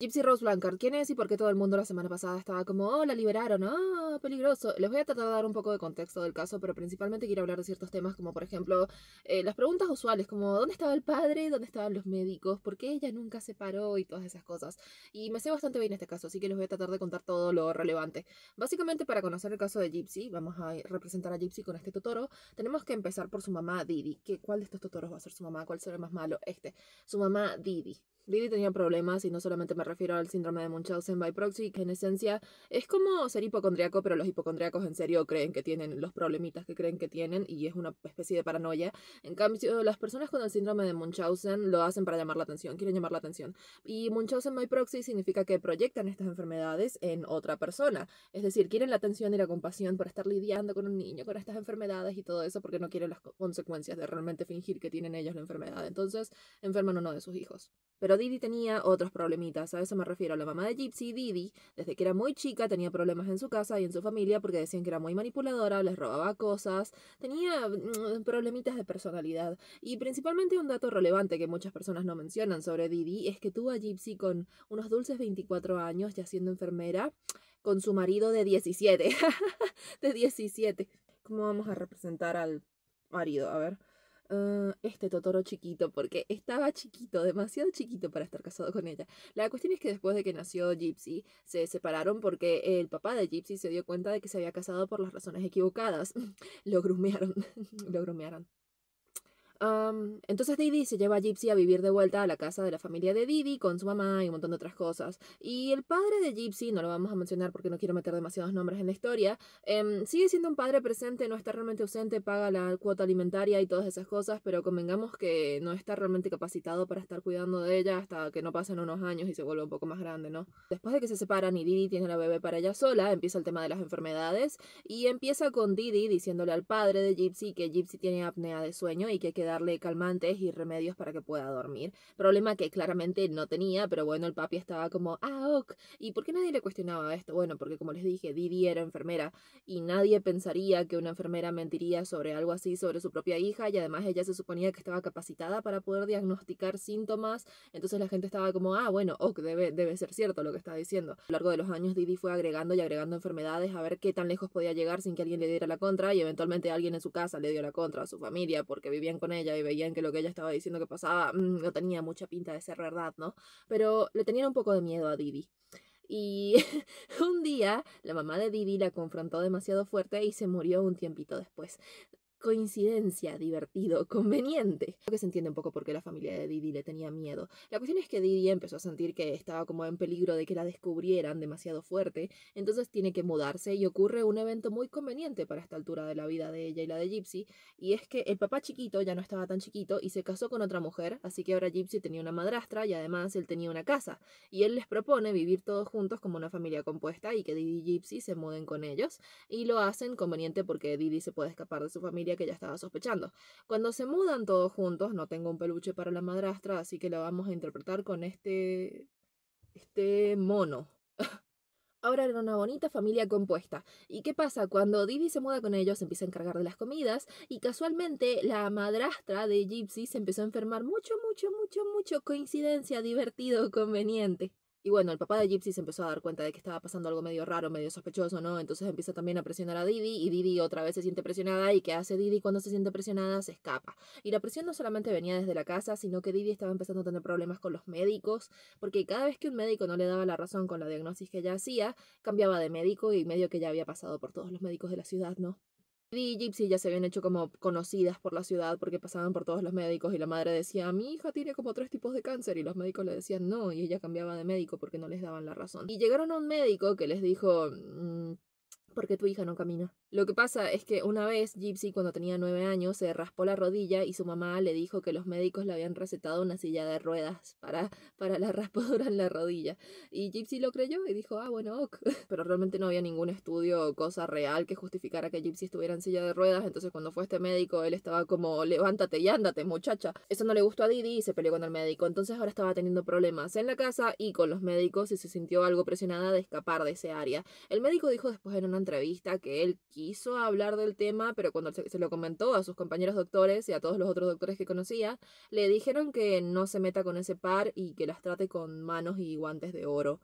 Gypsy Rose Blancard, ¿quién es y por qué todo el mundo la semana pasada estaba como, oh, la liberaron, ah, peligroso? Les voy a tratar de dar un poco de contexto del caso, pero principalmente quiero hablar de ciertos temas como, por ejemplo, eh, las preguntas usuales como, ¿dónde estaba el padre? ¿Dónde estaban los médicos? ¿Por qué ella nunca se paró? Y todas esas cosas. Y me sé bastante bien este caso, así que les voy a tratar de contar todo lo relevante. Básicamente, para conocer el caso de Gypsy, vamos a representar a Gypsy con este Totoro, tenemos que empezar por su mamá Didi. ¿Qué, ¿Cuál de estos Totoros va a ser su mamá? ¿Cuál será el más malo? Este. Su mamá Didi. Didi tenía problemas y no solamente me refiero al síndrome de Munchausen by proxy, que en esencia es como ser hipocondriaco, pero los hipocondriacos en serio creen que tienen los problemitas que creen que tienen y es una especie de paranoia. En cambio, las personas con el síndrome de Munchausen lo hacen para llamar la atención, quieren llamar la atención. Y Munchausen by proxy significa que proyectan estas enfermedades en otra persona. Es decir, quieren la atención y la compasión por estar lidiando con un niño, con estas enfermedades y todo eso, porque no quieren las consecuencias de realmente fingir que tienen ellos la enfermedad. Entonces, enferman uno de sus hijos. Pero Didi tenía otros problemitas, a eso me refiero. La mamá de Gypsy, Didi, desde que era muy chica tenía problemas en su casa y en su familia porque decían que era muy manipuladora, les robaba cosas, tenía mm, problemitas de personalidad. Y principalmente un dato relevante que muchas personas no mencionan sobre Didi es que tuvo a Gypsy con unos dulces 24 años ya siendo enfermera con su marido de 17. de 17. ¿Cómo vamos a representar al marido? A ver. Ah, este Totoro chiquito, porque estaba chiquito, demasiado chiquito para estar casado con ella. La cuestión es que después de que nació Gypsy, se separaron porque el papá de Gypsy se dio cuenta de que se había casado por las razones equivocadas. lo grumearon, lo grumearon entonces Didi se lleva a Gypsy a vivir de vuelta a la casa de la familia de Didi con su mamá y un montón de otras cosas. Y el padre de Gypsy, no lo vamos a mencionar porque no quiero meter demasiados nombres en la historia, em, sigue siendo un padre presente, no está realmente ausente, paga la cuota alimentaria y todas esas cosas, pero convengamos que no está realmente capacitado para estar cuidando de ella hasta que no pasen unos años y se vuelva un poco más grande, ¿no? Después de que se separan y Didi tiene la bebé para ella sola, empieza el tema de las enfermedades y empieza con Didi diciéndole al padre de Gypsy que Gypsy tiene apnea de sueño y que queda darle calmantes y remedios para que pueda dormir. Problema que claramente no tenía, pero bueno, el papi estaba como, ah, ok. ¿Y por qué nadie le cuestionaba esto? Bueno, porque como les dije, Didi era enfermera y nadie pensaría que una enfermera mentiría sobre algo así sobre su propia hija y además ella se suponía que estaba capacitada para poder diagnosticar síntomas. Entonces la gente estaba como, ah, bueno, ok, debe, debe ser cierto lo que está diciendo. A lo largo de los años, Didi fue agregando y agregando enfermedades a ver qué tan lejos podía llegar sin que alguien le diera la contra y eventualmente alguien en su casa le dio la contra a su familia porque vivían con ella y veían que lo que ella estaba diciendo que pasaba mm, no tenía mucha pinta de ser verdad, ¿no? Pero le tenían un poco de miedo a Didi. Y un día la mamá de Didi la confrontó demasiado fuerte y se murió un tiempito después coincidencia, divertido, conveniente. Creo que se entiende un poco por qué la familia de Didi le tenía miedo. La cuestión es que Didi empezó a sentir que estaba como en peligro de que la descubrieran demasiado fuerte, entonces tiene que mudarse y ocurre un evento muy conveniente para esta altura de la vida de ella y la de Gypsy, y es que el papá chiquito ya no estaba tan chiquito y se casó con otra mujer, así que ahora Gypsy tenía una madrastra y además él tenía una casa, y él les propone vivir todos juntos como una familia compuesta y que Didi y Gypsy se muden con ellos, y lo hacen conveniente porque Didi se puede escapar de su familia que ya estaba sospechando. Cuando se mudan todos juntos, no tengo un peluche para la madrastra, así que la vamos a interpretar con este. este mono. Ahora era una bonita familia compuesta. ¿Y qué pasa? Cuando Didi se muda con ellos, empieza a encargar de las comidas y casualmente la madrastra de Gypsy se empezó a enfermar mucho, mucho, mucho, mucho. Coincidencia, divertido, conveniente. Y bueno, el papá de Gypsy se empezó a dar cuenta de que estaba pasando algo medio raro, medio sospechoso, ¿no? Entonces empieza también a presionar a Didi y Didi otra vez se siente presionada y ¿qué hace Didi cuando se siente presionada? Se escapa. Y la presión no solamente venía desde la casa, sino que Didi estaba empezando a tener problemas con los médicos, porque cada vez que un médico no le daba la razón con la diagnosis que ella hacía, cambiaba de médico y medio que ya había pasado por todos los médicos de la ciudad, ¿no? Y Gypsy ya se habían hecho como conocidas por la ciudad porque pasaban por todos los médicos y la madre decía, mi hija tiene como tres tipos de cáncer y los médicos le decían no y ella cambiaba de médico porque no les daban la razón. Y llegaron a un médico que les dijo, mm, ¿por qué tu hija no camina? Lo que pasa es que una vez Gypsy cuando tenía nueve años se raspó la rodilla y su mamá le dijo que los médicos le habían recetado una silla de ruedas para, para la raspadura en la rodilla. Y Gypsy lo creyó y dijo, ah, bueno, ok. Pero realmente no había ningún estudio o cosa real que justificara que Gypsy estuviera en silla de ruedas. Entonces cuando fue este médico, él estaba como, levántate y ándate, muchacha. Eso no le gustó a Didi y se peleó con el médico. Entonces ahora estaba teniendo problemas en la casa y con los médicos y se sintió algo presionada de escapar de ese área. El médico dijo después en una entrevista que él quiso hablar del tema, pero cuando se, se, lo comentó a sus compañeros doctores y a todos los otros doctores que conocía, le dijeron que no se meta con ese par y que las trate con manos y guantes de oro.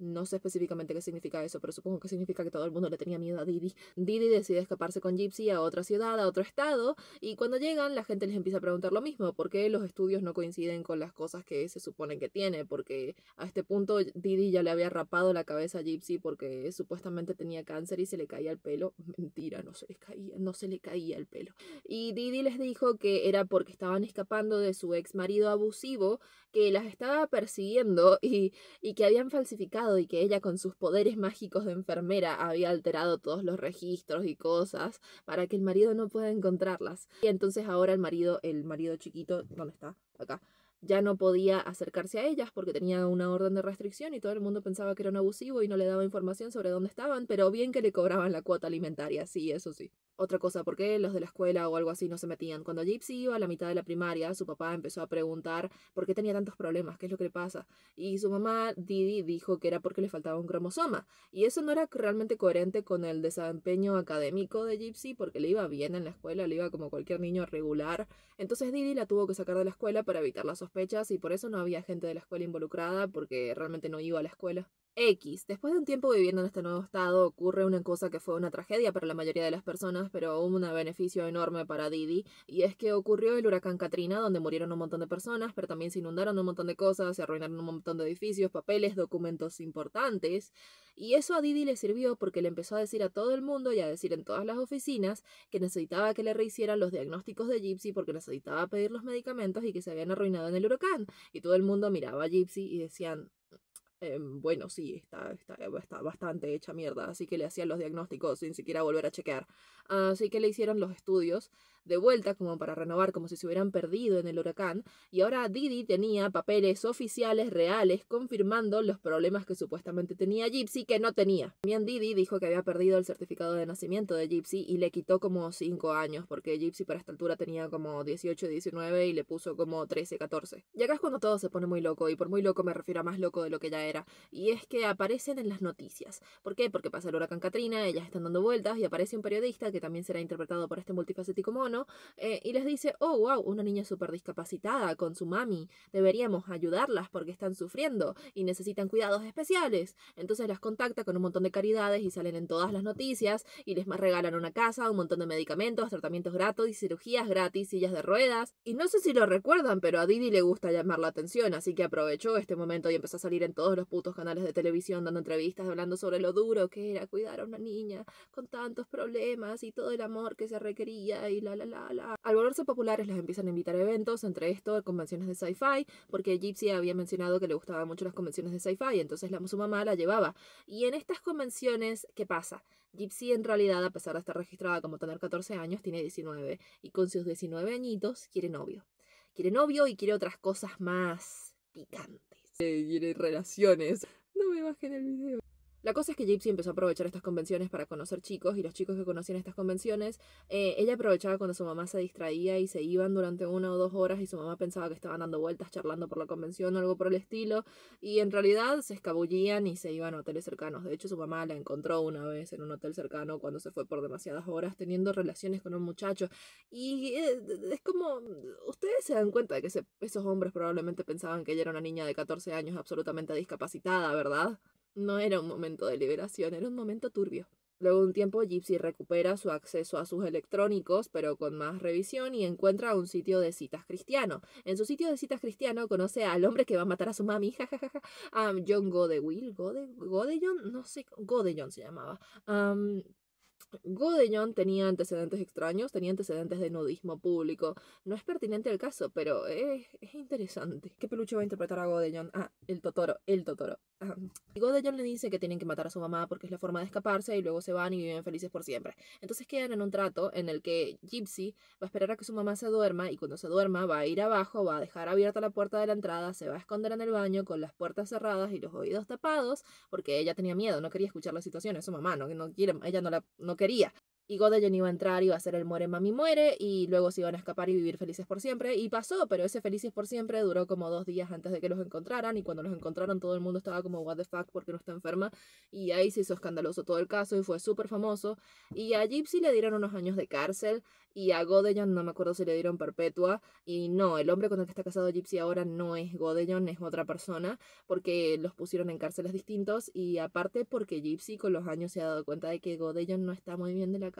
No sé específicamente qué significa eso, pero supongo que significa que todo el mundo le tenía miedo a Didi. Didi decide escaparse con Gypsy a otra ciudad, a otro estado, y cuando llegan la gente les empieza a preguntar lo mismo, ¿por qué los estudios no coinciden con las cosas que se suponen que tiene? Porque a este punto Didi ya le había rapado la cabeza a Gypsy porque supuestamente tenía cáncer y se le caía el pelo. Mentira, no se le caía, no se le caía el pelo. Y Didi les dijo que era porque estaban escapando de su ex marido abusivo, que las estaba persiguiendo y, y que habían falsificado y que ella con sus poderes mágicos de enfermera había alterado todos los registros y cosas para que el marido no pueda encontrarlas. Y entonces ahora el marido, el marido chiquito, ¿dónde está? Acá ya no podía acercarse a ellas porque tenía una orden de restricción y todo el mundo pensaba que era un abusivo y no le daba información sobre dónde estaban, pero bien que le cobraban la cuota alimentaria, sí, eso sí. Otra cosa, ¿por qué los de la escuela o algo así no se metían? Cuando Gypsy iba a la mitad de la primaria, su papá empezó a preguntar por qué tenía tantos problemas, qué es lo que le pasa. Y su mamá, Didi, dijo que era porque le faltaba un cromosoma. Y eso no era realmente coherente con el desempeño académico de Gypsy porque le iba bien en la escuela, le iba como cualquier niño regular. Entonces Didi la tuvo que sacar de la escuela para evitar las sospechas y por eso no había gente de la escuela involucrada porque realmente no iba a la escuela. X. Después de un tiempo viviendo en este nuevo estado, ocurre una cosa que fue una tragedia para la mayoría de las personas, pero un beneficio enorme para Didi, y es que ocurrió el huracán Katrina, donde murieron un montón de personas, pero también se inundaron un montón de cosas, se arruinaron un montón de edificios, papeles, documentos importantes, y eso a Didi le sirvió porque le empezó a decir a todo el mundo y a decir en todas las oficinas que necesitaba que le rehicieran los diagnósticos de Gypsy porque necesitaba pedir los medicamentos y que se habían arruinado en el huracán. Y todo el mundo miraba a Gypsy y decían, Em, bueno, sí, está, está, está, bastante hecha mierda, así que le hacían los diagnósticos sin siquiera volver a chequear. Así que le hicieron los estudios de vuelta como para renovar, como si se hubieran perdido en el huracán, y ahora Didi tenía papeles oficiales reales confirmando los problemas que supuestamente tenía Gypsy que no tenía. También Didi dijo que había perdido el certificado de nacimiento de Gypsy y le quitó como 5 años, porque Gypsy para esta altura tenía como 18, 19 y le puso como 13, 14. Y acá es cuando todo se pone muy loco, y por muy loco me refiero a más loco de lo que ya era, y es que aparecen en las noticias. ¿Por qué? Porque pasa el huracán Katrina, ellas están dando vueltas y aparece un periodista que también será interpretado por este multifacético mono eh, y les dice, oh, wow, una niña súper discapacitada con su mami, deberíamos ayudarlas porque están sufriendo y necesitan cuidados especiales. Entonces las contacta con un montón de caridades y salen en todas las noticias y les regalan una casa, un montón de medicamentos, tratamientos gratis, cirugías gratis, sillas de ruedas. Y no sé si lo recuerdan, pero a Didi le gusta llamar la atención, así que aprovechó este momento y empezó a salir en todos los putos canales de televisión dando entrevistas hablando sobre lo duro que era cuidar a una niña con tantos problemas y todo el amor que se requería y la al volverse populares les empiezan a invitar a eventos, entre esto convenciones de sci-fi, porque Gypsy había mencionado que le gustaban mucho las convenciones de sci-fi, entonces la, su mamá la llevaba. Y en estas convenciones, ¿qué pasa? Gypsy en realidad, a pesar de estar registrada como tener 14 años, tiene 19, y con sus 19 añitos quiere novio. Quiere novio y quiere otras cosas más picantes. quiere relaciones. No me bajen el video. La cosa es que Gypsy empezó a aprovechar estas convenciones para conocer chicos y los chicos que conocían estas convenciones, eh, ella aprovechaba cuando su mamá se distraía y se iban durante una o dos horas y su mamá pensaba que estaban dando vueltas charlando por la convención o algo por el estilo y en realidad se escabullían y se iban a hoteles cercanos. De hecho su mamá la encontró una vez en un hotel cercano cuando se fue por demasiadas horas teniendo relaciones con un muchacho y eh, es como ustedes se dan cuenta de que esos hombres probablemente pensaban que ella era una niña de 14 años absolutamente discapacitada, ¿verdad? No era un momento de liberación, era un momento turbio. Luego de un tiempo, Gypsy recupera su acceso a sus electrónicos, pero con más revisión, y encuentra un sitio de citas cristiano. En su sitio de citas cristiano conoce al hombre que va a matar a su mami, jajaja, a John Godewill, Gode, Godejon, no sé, Godejon se llamaba. Godejon tenía antecedentes extraños, tenía antecedentes de nudismo público. No es pertinente el caso, pero es, es interesante. ¿Qué peluche va a interpretar a Godejon? Ah, el Totoro, el Totoro. Godejon le dice que tienen que matar a su mamá porque es la forma de escaparse y luego se van y viven felices por siempre. Entonces quedan en un trato en el que Gypsy va a esperar a que su mamá se duerma y cuando se duerma va a ir abajo, va a dejar abierta la puerta de la entrada, se va a esconder en el baño con las puertas cerradas y los oídos tapados porque ella tenía miedo, no quería escuchar la situación, es su mamá, no, no quiere, ella no la no quería. Y Godejon iba a entrar, iba a ser el muere mami muere y luego se iban a escapar y vivir felices por siempre y pasó, pero ese felices por siempre duró como dos días antes de que los encontraran y cuando los encontraron todo el mundo estaba como what the fuck porque no está enferma y ahí se hizo escandaloso todo el caso y fue súper famoso. Y a Gypsy le dieron unos años de cárcel y a Godejon no me acuerdo si le dieron perpetua y no, el hombre con el que está casado Gypsy ahora no es Godejon, es otra persona porque los pusieron en cárceles distintos y aparte porque Gypsy con los años se ha dado cuenta de que Godejon no está muy bien de la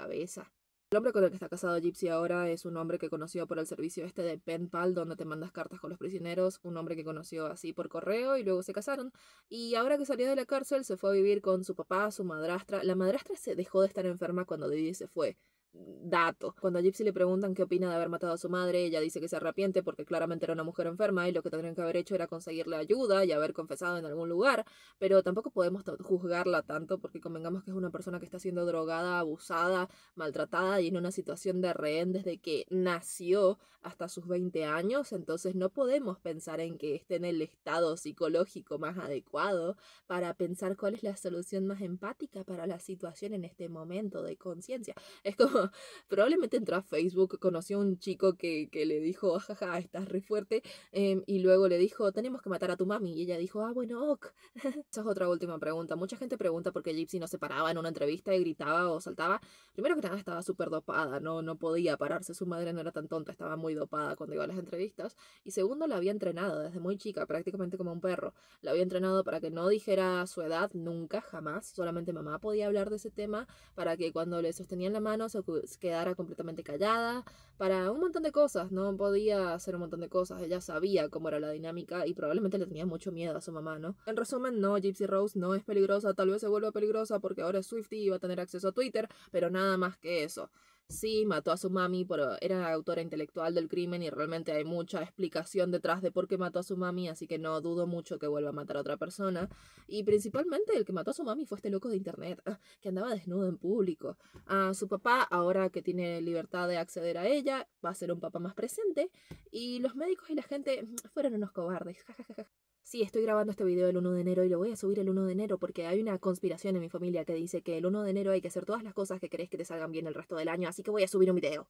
El hombre con el que está casado Gypsy ahora es un hombre que conoció por el servicio este de PenPal, donde te mandas cartas con los prisioneros, un hombre que conoció así por correo y luego se casaron. Y ahora que salió de la cárcel se fue a vivir con su papá, su madrastra. La madrastra se dejó de estar enferma cuando Didi se fue dato. Cuando a Gypsy le preguntan qué opina de haber matado a su madre, ella dice que se arrepiente porque claramente era una mujer enferma y lo que tendrían que haber hecho era conseguirle ayuda y haber confesado en algún lugar, pero tampoco podemos juzgarla tanto porque convengamos que es una persona que está siendo drogada, abusada, maltratada y en una situación de rehén desde que nació hasta sus 20 años, entonces no podemos pensar en que esté en el estado psicológico más adecuado para pensar cuál es la solución más empática para la situación en este momento de conciencia. Es como probablemente entró a Facebook, conoció a un chico que, que le dijo, jaja, estás re fuerte, em, y luego le dijo, tenemos que matar a tu mami, y ella dijo, ah, bueno, ok. Esa es otra última pregunta. Mucha gente pregunta por qué Gypsy no se paraba en una entrevista y gritaba o saltaba. Primero que nada, estaba súper dopada, no, no podía pararse, su madre no era tan tonta, estaba muy dopada cuando iba a las entrevistas. Y segundo, la había entrenado desde muy chica, prácticamente como un perro. La había entrenado para que no dijera su edad nunca, jamás, solamente mamá podía hablar de ese tema, para que cuando le sostenían la mano se quedara completamente callada, para un montón de cosas, no podía hacer un montón de cosas, ella sabía cómo era la dinámica y probablemente le tenía mucho miedo a su mamá, ¿no? En resumen, no, Gypsy Rose no es peligrosa, tal vez se vuelva peligrosa porque ahora es Swifty y a tener acceso a Twitter, pero nada más que eso. Sí, mató a su mami, pero era autora intelectual del crimen y realmente hay mucha explicación detrás de por qué mató a su mami, así que no dudo mucho que vuelva a matar a otra persona. Y principalmente el que mató a su mami fue este loco de internet, ah, que andaba desnudo en público. A su papá, ahora que tiene libertad de acceder a ella, va a ser un papá más presente. Y los médicos y la gente mm, fueron unos cobardes. Sí, estoy grabando este video el 1 de enero y lo voy a subir el 1 de enero porque hay una conspiración en mi familia que dice que el 1 de enero hay que hacer todas las cosas que crees que te salgan bien el resto del año, así que voy a subir un video.